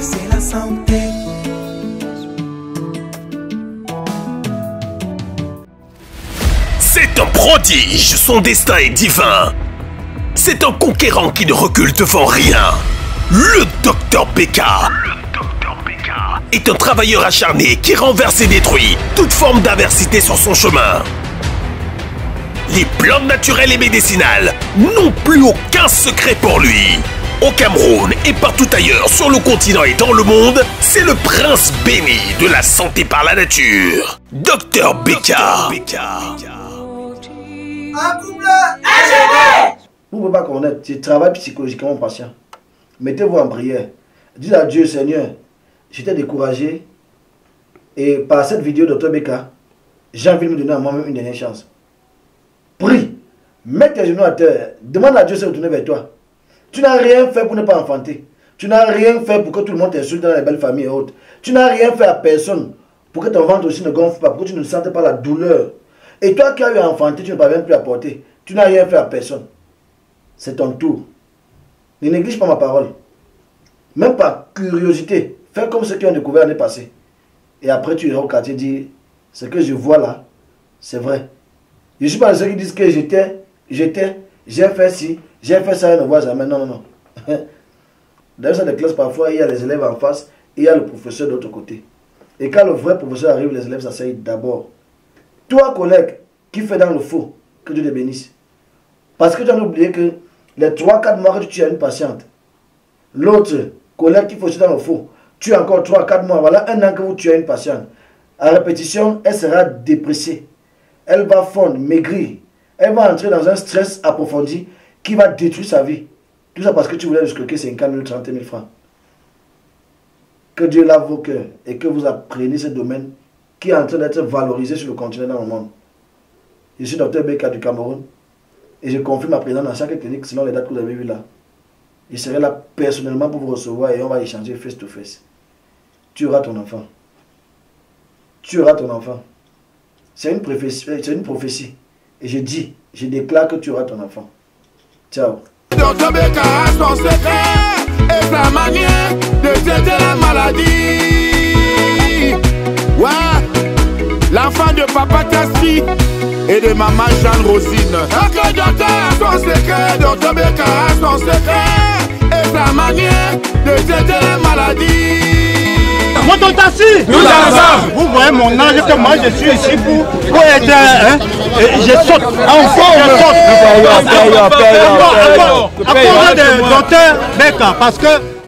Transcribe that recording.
c'est la santé. C'est un prodige, son destin est divin. C'est un conquérant qui ne recule devant rien. Le docteur Becca. Est un travailleur acharné qui renverse et détruit toute forme d'adversité sur son chemin. Les plantes naturelles et médicinales n'ont plus aucun secret pour lui. Au Cameroun et partout ailleurs sur le continent et dans le monde, c'est le prince béni de la santé par la nature. Docteur Becca. Un couple Vous ne pouvez pas connaître, je travaille psychologiquement mon patient. Mettez-vous en prière. Dites à Dieu, Seigneur, j'étais découragé. Et par cette vidéo, Dr Beka, j'ai envie de me donner à moi-même une dernière chance. Prie. Mets tes genoux à terre. Demande à Dieu de se retourner vers toi. Tu n'as rien fait pour ne pas enfanter. Tu n'as rien fait pour que tout le monde t'insulte dans les belles familles et autres. Tu n'as rien fait à personne pour que ton ventre aussi ne gonfle pas, pour que tu ne sentes pas la douleur. Et toi qui as eu à enfanter, tu ne parviens plus à porter. Tu n'as rien fait à personne. C'est ton tour. Ne néglige pas ma parole. Même par curiosité, fais comme ceux qui ont découvert l'année passée. Et après, tu iras au quartier dire ce que je vois là, c'est vrai. Je ne suis pas de ceux qui disent que j'étais, j'étais, j'ai fait ci, j'ai fait ça, et ne voit jamais. Non, non, non. Dans ça des classes, parfois, il y a les élèves en face et il y a le professeur de l'autre côté. Et quand le vrai professeur arrive, les élèves s'asseyent d'abord. Toi, collègue, qui fait dans le faux, que Dieu te bénisse. Parce que tu as oublié que les 3-4 mois que tu à une patiente, l'autre collègue qui fait dans le faux, tu as encore 3-4 mois, voilà un an que vous tuez à une patiente. À répétition, elle sera dépréciée. Elle va fondre, maigrir. Elle va entrer dans un stress approfondi qui va détruire sa vie. Tout ça parce que tu voulais jusqu'à 50 000, 30 000 francs. Que Dieu lave vos cœurs et que vous appreniez ce domaine qui est en train d'être valorisé sur le continent dans le monde. Je suis docteur Beka du Cameroun et je confirme ma présence dans chaque clinique selon les dates que vous avez vues là. Je serai là personnellement pour vous recevoir et on va échanger face to face. Tu auras ton enfant. Tu auras ton enfant. C'est une prophétie. Et je dis, je déclare que tu auras ton enfant. Ciao. Docteur Beka a son secret et sa manière de traiter la maladie. Ouais, l'enfant de papa Tassi et de maman Jeanne Rosine. Docteur a son secret, docteur Beka a son secret et sa manière de traiter la maladie. Moto Tassi Nous. Que moi je suis ici pour, pour aider. Hein, je saute. En forme, je saute. À cause de docteur Beka, parce que